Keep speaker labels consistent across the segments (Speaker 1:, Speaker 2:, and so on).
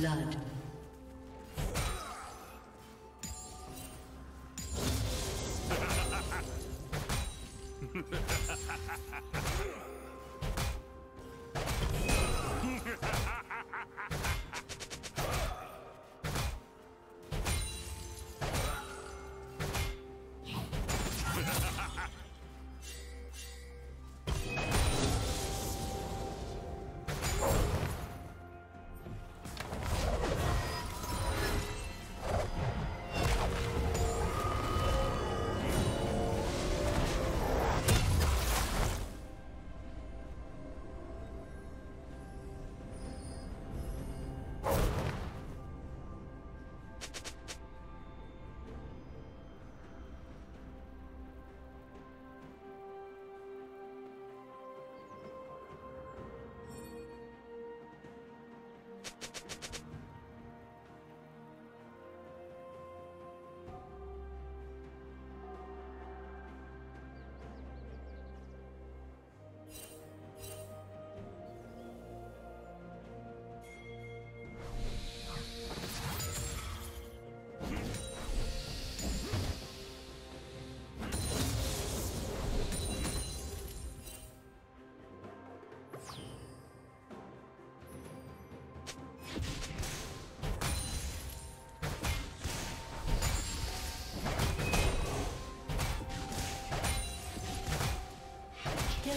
Speaker 1: blood.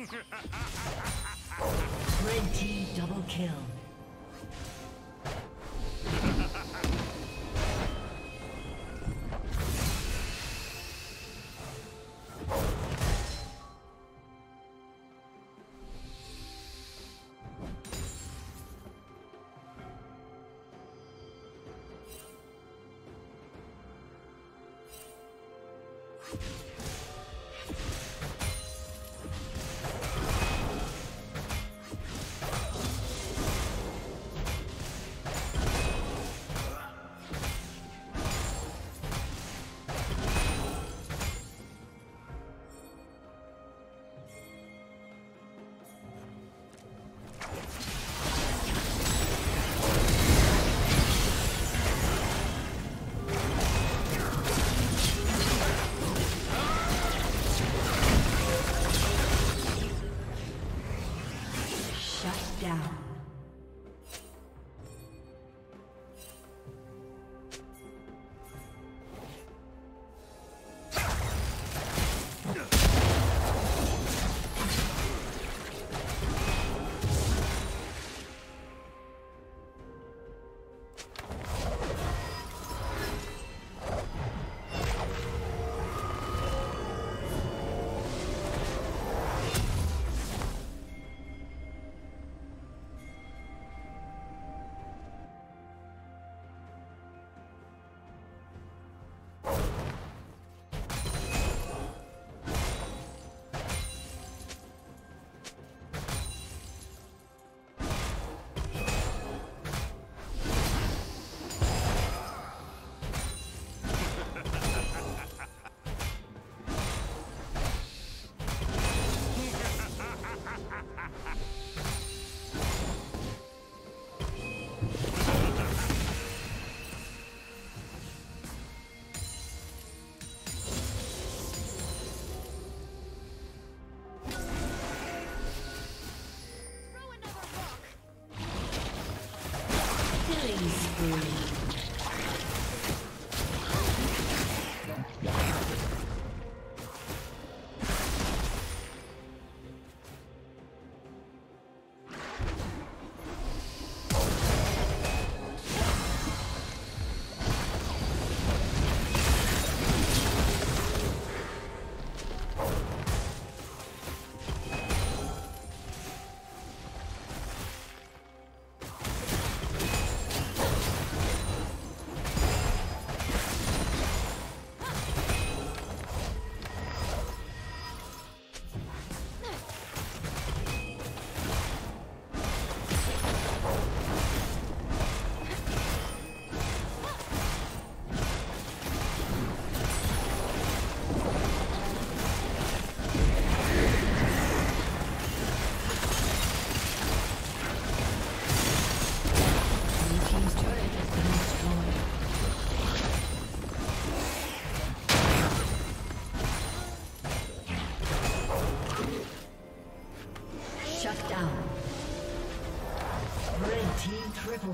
Speaker 1: Red team double kill. you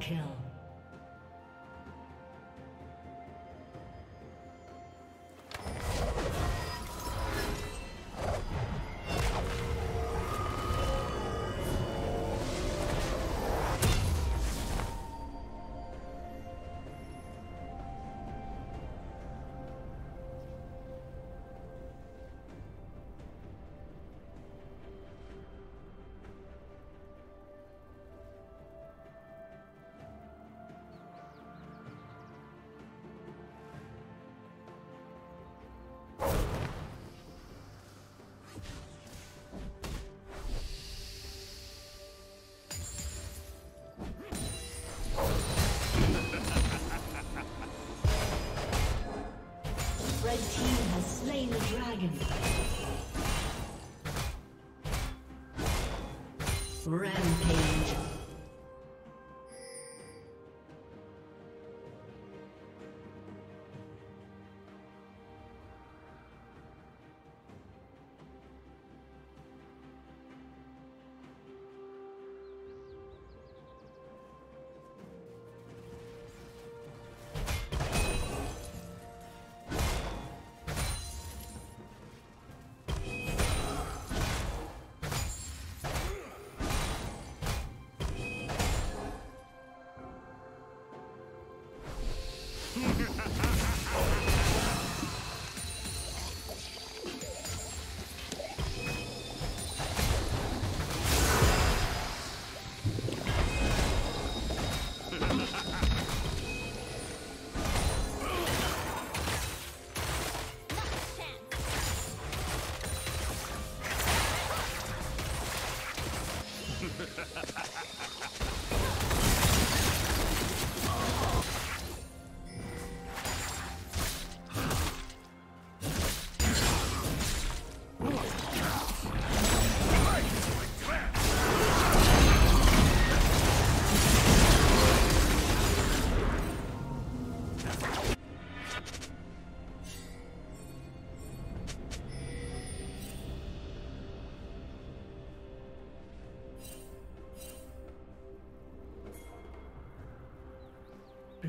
Speaker 1: kill. Rampage.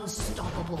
Speaker 1: Unstoppable.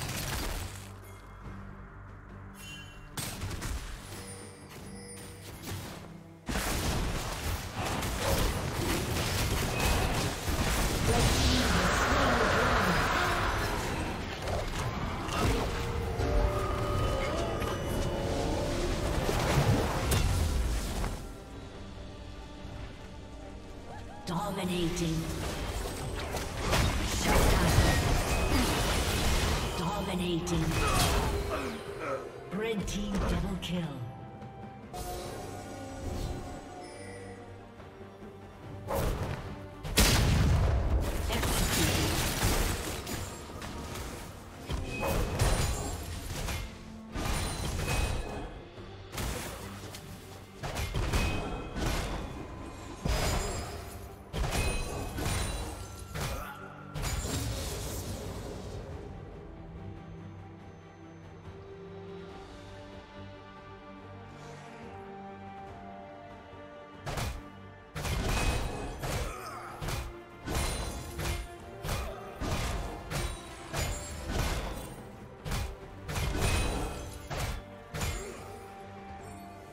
Speaker 1: Dominating. Shut down. Dominating. Red team double kill.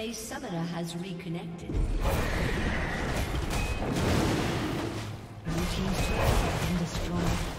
Speaker 1: A summoner has reconnected. Team's turret destroyed.